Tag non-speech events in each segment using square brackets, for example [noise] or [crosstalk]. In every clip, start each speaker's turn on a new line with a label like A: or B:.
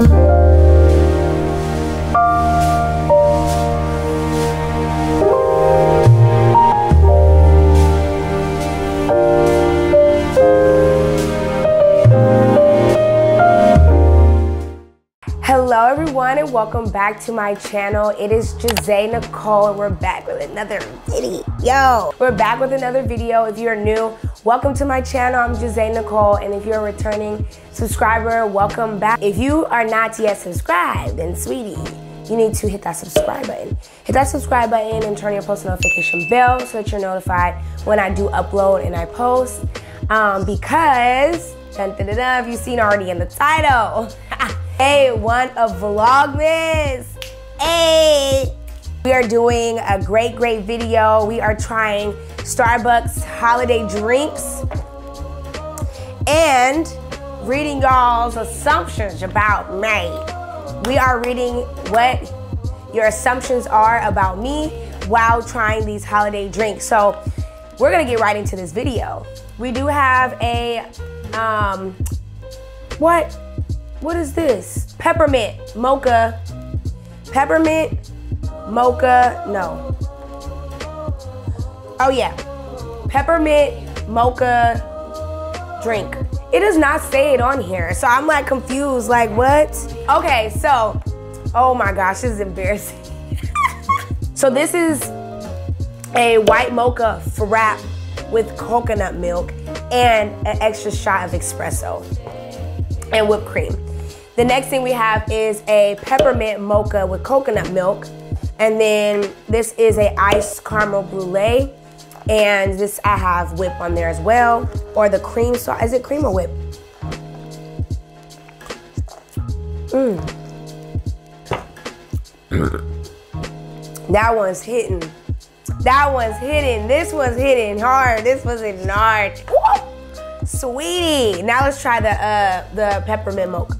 A: Hello everyone and welcome back to my channel. It is Jazaé Nicole and we're back with another video. Yo, we're back with another video. If you're new, welcome to my channel. I'm Jazaé Nicole and if you're a returning subscriber, welcome back. If you are not yet subscribed, then sweetie, you need to hit that subscribe button. Hit that subscribe button and turn your post notification bell so that you're notified when I do upload and I post. Um, because, dun, dun, dun, if you've seen already in the title, [laughs] Hey, one of Vlogmas. Hey. We are doing a great, great video. We are trying Starbucks holiday drinks and reading y'all's assumptions about me. We are reading what your assumptions are about me while trying these holiday drinks. So we're gonna get right into this video. We do have a, um, what? What is this? Peppermint mocha. Peppermint mocha. No. Oh, yeah. Peppermint mocha drink. It does not say it on here. So I'm like confused. Like, what? Okay, so, oh my gosh, this is embarrassing. [laughs] so this is a white mocha frap with coconut milk and an extra shot of espresso and whipped cream. The next thing we have is a peppermint mocha with coconut milk. And then this is a iced caramel brulee. And this I have whip on there as well. Or the cream sauce. Is it cream or whip? Mmm. that one's hitting. That one's hitting. This one's hitting hard. This one's hitting hard. Sweetie. Now let's try the uh, the peppermint mocha.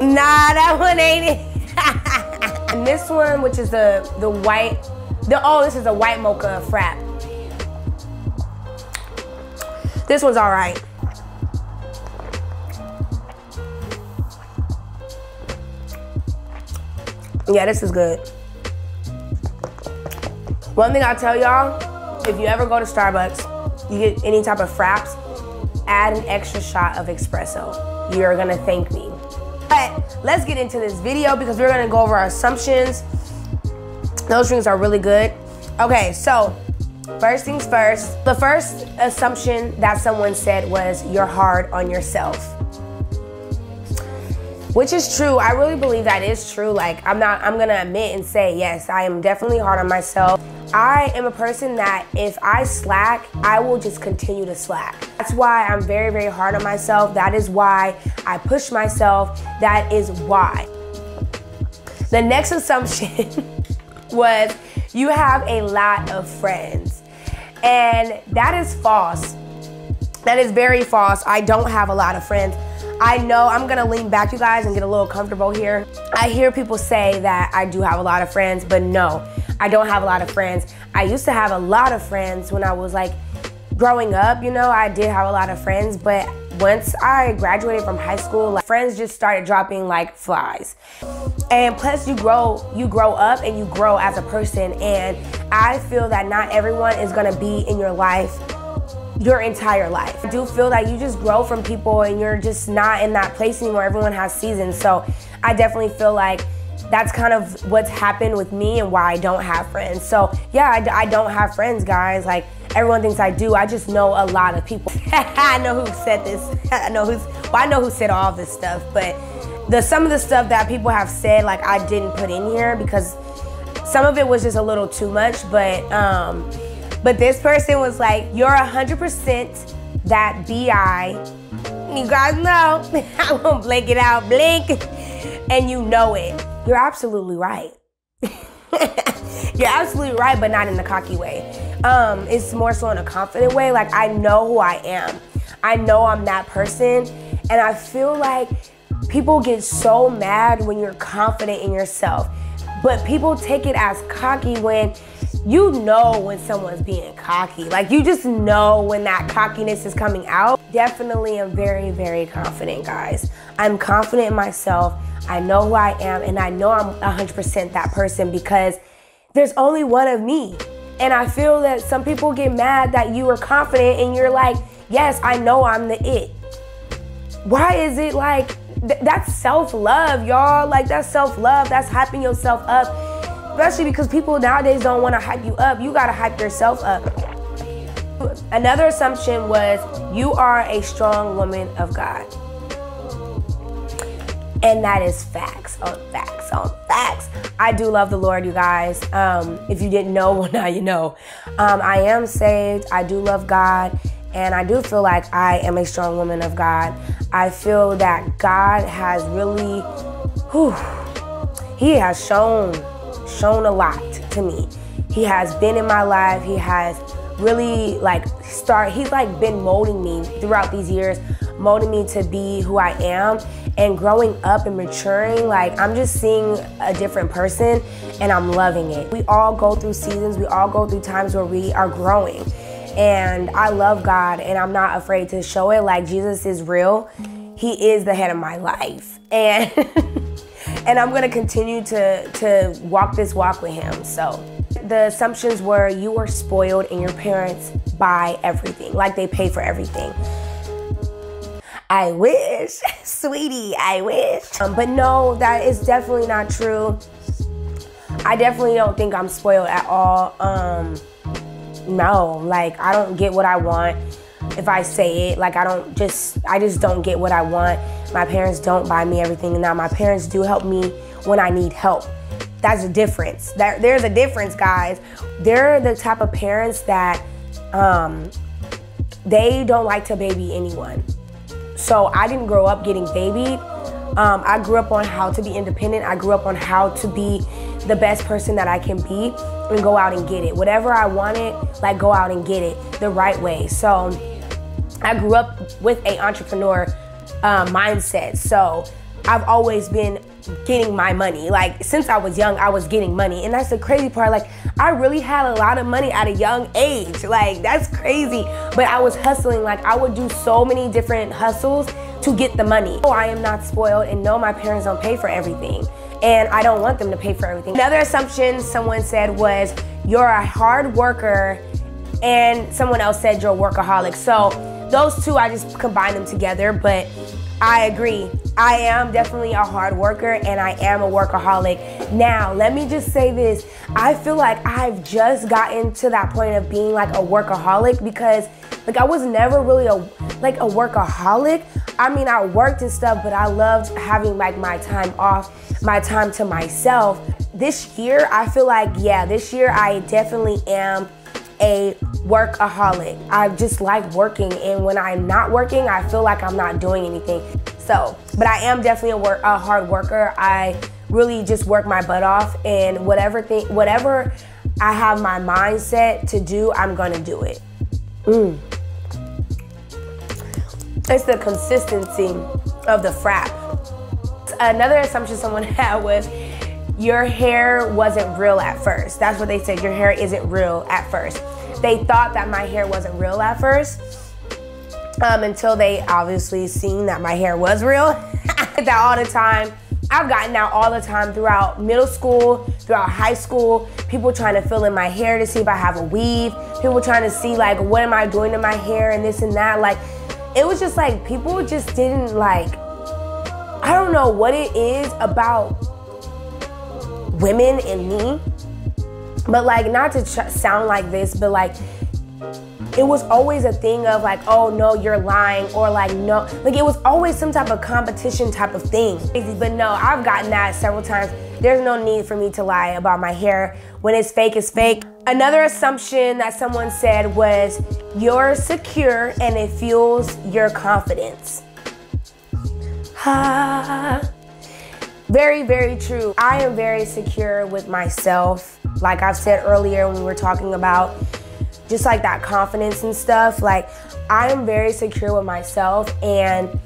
A: Nah, that one ain't it. [laughs] and this one, which is the the white, the oh, this is a white mocha frap. This one's all right. Yeah, this is good. One thing I'll tell y'all, if you ever go to Starbucks, you get any type of fraps, add an extra shot of espresso. You're gonna thank me. But let's get into this video because we're gonna go over our assumptions. Those rings are really good. Okay, so first things first. The first assumption that someone said was you're hard on yourself. Which is true. I really believe that is true. Like I'm not I'm gonna admit and say yes, I am definitely hard on myself. I am a person that if I slack, I will just continue to slack. That's why I'm very, very hard on myself. That is why I push myself. That is why. The next assumption [laughs] was you have a lot of friends. And that is false. That is very false. I don't have a lot of friends. I know I'm gonna lean back, you guys, and get a little comfortable here. I hear people say that I do have a lot of friends, but no. I don't have a lot of friends. I used to have a lot of friends when I was like growing up, you know, I did have a lot of friends, but once I graduated from high school, like, friends just started dropping like flies. And plus you grow, you grow up and you grow as a person and I feel that not everyone is gonna be in your life your entire life. I do feel that you just grow from people and you're just not in that place anymore. Everyone has seasons. So I definitely feel like that's kind of what's happened with me and why I don't have friends. So yeah, I, I don't have friends, guys. Like everyone thinks I do. I just know a lot of people. [laughs] I know who said this. [laughs] I know who's. Well, I know who said all this stuff, but the some of the stuff that people have said, like I didn't put in here because some of it was just a little too much. But um, but this person was like, "You're hundred percent that bi." You guys know. [laughs] I won't blink it out, blink, and you know it. You're absolutely right. [laughs] You're absolutely right, but not in a cocky way. Um, it's more so in a confident way. Like I know who I am. I know I'm that person. And I feel like people get so mad when you're confident in yourself. But people take it as cocky when you know when someone's being cocky. Like you just know when that cockiness is coming out. Definitely am very, very confident, guys. I'm confident in myself. I know who I am and I know I'm 100% that person because there's only one of me. And I feel that some people get mad that you are confident and you're like, yes, I know I'm the it. Why is it like th- that's self love, y'all? Like that's self love. That's hyping yourself up. Especially because people nowadays don't want to hype you up. You got to hype yourself up. Another assumption was you are a strong woman of God. And that is facts on facts on facts. I do love the Lord, you guys. Um, if you didn't know, [laughs] well, now you know. Um, I am saved. I do love God. And I do feel like I am a strong woman of God. I feel that God has really, whew, He has shown, shown a lot to me. He has been in my life. He has really like start. He's like been molding me throughout these years, molding me to be who I am. And growing up and maturing, like I'm just seeing a different person, and I'm loving it. We all go through seasons. We all go through times where we are growing and I love God and I'm not afraid to show it like Jesus is real. He is the head of my life. And [laughs] and I'm to continue to to walk this walk with him. So the assumptions were you were spoiled and your parents buy everything. Like they pay for everything. I wish, [laughs] sweetie, I wish. Um, but no, that is definitely not true. I definitely don't think I'm spoiled at all. Um, no, like I don't get what I want if I say it. Like I don't just I just don't get what I want. My parents don't buy me everything. Now my parents do help me when I need help. That's a difference. That there's a difference, guys. They're the type of parents that um, they don't like to baby anyone. So I didn't grow up getting babied. Um, I grew up on how to be independent. I grew up on how to be the best person that I can be and go out and get it. Whatever I wanted, like go out and get it the right way. So I grew up with a entrepreneur uh, mindset. So I've always been getting my money. Like since I was young, I was getting money. And that's the crazy part. Like I really had a lot of money at a young age. Like that's crazy. But I was hustling. Like I would do so many different hustles to get the money. Oh, I am not spoiled and no, my parents don't pay for everything and I don't want them to pay for everything. Another assumption someone said was you're a hard worker and someone else said you're a workaholic. So those two, I just combine them together, but I agree. I am definitely a hard worker and I am a workaholic. Now, let me just say this. I feel like I've just gotten to that point of being like a workaholic because like I was never really a like a workaholic. I mean, I worked and stuff, but I loved having like my time off my time to myself. This year, I feel like, yeah, this year I definitely am a workaholic. I just like working, and when I'm not working, I feel like I'm not doing anything. So, but I am definitely a, work, a hard worker. I really just work my butt off, and whatever thing, whatever I have my mindset to do, I'm gonna do it. Mm. It's the consistency of the frap another assumption someone [laughs] had was your hair wasn't real at first. That's what they said. Your hair isn't real at first. They thought that my hair wasn't real at first um, until they obviously seen that my hair was real. [laughs] that all the time. I've gotten that all the time throughout middle school, throughout high school. People trying to fill in my hair to see if I have a weave. People trying to see like what am I doing to my hair and this and that. Like it was just like people just didn't like I don't know what it is about women and me, but like, not to ch- sound like this, but like, it was always a thing of like, oh no, you're lying, or like, no, like it was always some type of competition type of thing. But no, I've gotten that several times. There's no need for me to lie about my hair. When it's fake, it's fake. Another assumption that someone said was, you're secure and it fuels your confidence. Very, very true. I am very secure with myself. Like I've said earlier when we were talking about just like that confidence and stuff, like I am very secure with myself and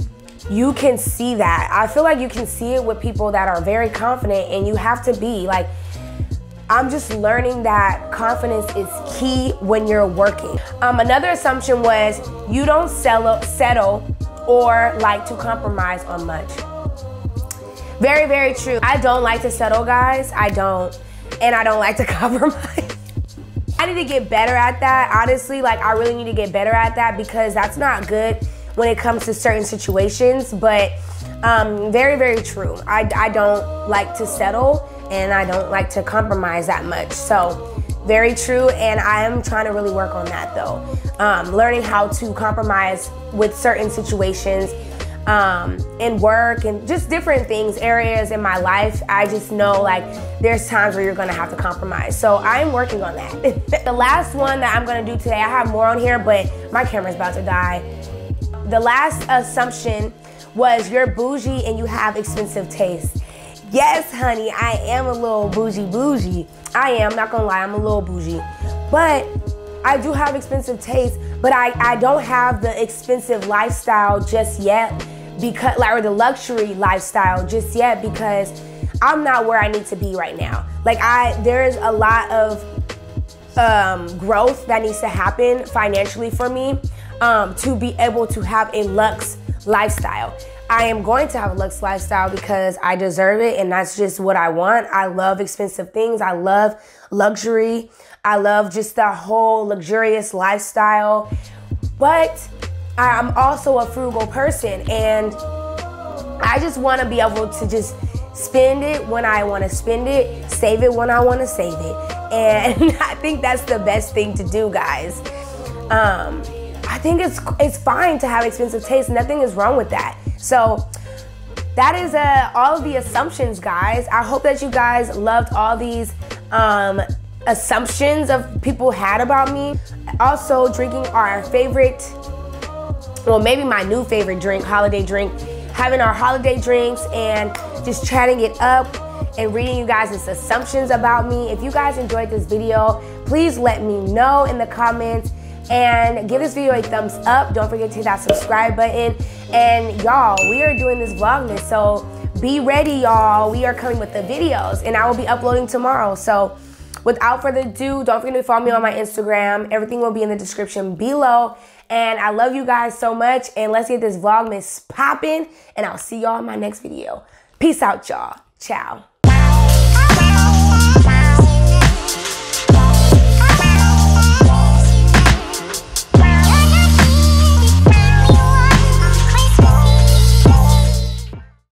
A: you can see that. I feel like you can see it with people that are very confident and you have to be like I'm just learning that confidence is key when you're working. Um, another assumption was you don't settle, settle or like to compromise on much. Very, very true. I don't like to settle, guys. I don't. And I don't like to [laughs] compromise. I need to get better at that. Honestly, like I really need to get better at that because that's not good when it comes to certain situations. But um, very, very true. I, I don't like to settle and I don't like to compromise that much. So, very true, and I am trying to really work on that though. Um, learning how to compromise with certain situations um, in work and just different things, areas in my life. I just know like there's times where you're gonna have to compromise. So I'm working on that. [laughs] the last one that I'm gonna do today, I have more on here, but my camera's about to die. The last assumption was you're bougie and you have expensive taste. Yes, honey, I am a little bougie bougie. I am, not gonna lie, I'm a little bougie. But I do have expensive taste, but I, I don't have the expensive lifestyle just yet because like or the luxury lifestyle just yet because I'm not where I need to be right now. Like I there's a lot of um, growth that needs to happen financially for me um, to be able to have a lux lifestyle. I am going to have a lux lifestyle because I deserve it and that's just what I want. I love expensive things. I love luxury. I love just the whole luxurious lifestyle. But I'm also a frugal person and I just want to be able to just spend it when I want to spend it, save it when I want to save it. And [laughs] I think that's the best thing to do, guys. Um, I think it's it's fine to have expensive taste. Nothing is wrong with that. So that is uh, all of the assumptions, guys. I hope that you guys loved all these um, assumptions of people had about me. Also, drinking our favorite, well, maybe my new favorite drink, holiday drink. Having our holiday drinks and just chatting it up and reading you guys' assumptions about me. If you guys enjoyed this video, please let me know in the comments and give this video a thumbs up. Don't forget to hit that subscribe button. And y'all, we are doing this vlogmas, so be ready, y'all. We are coming with the videos, and I will be uploading tomorrow. So without further ado, don't forget to follow me on my Instagram. Everything will be in the description below. And I love you guys so much. And let's get this vlogmas popping. And I'll see y'all in my next video. Peace out, y'all. Ciao.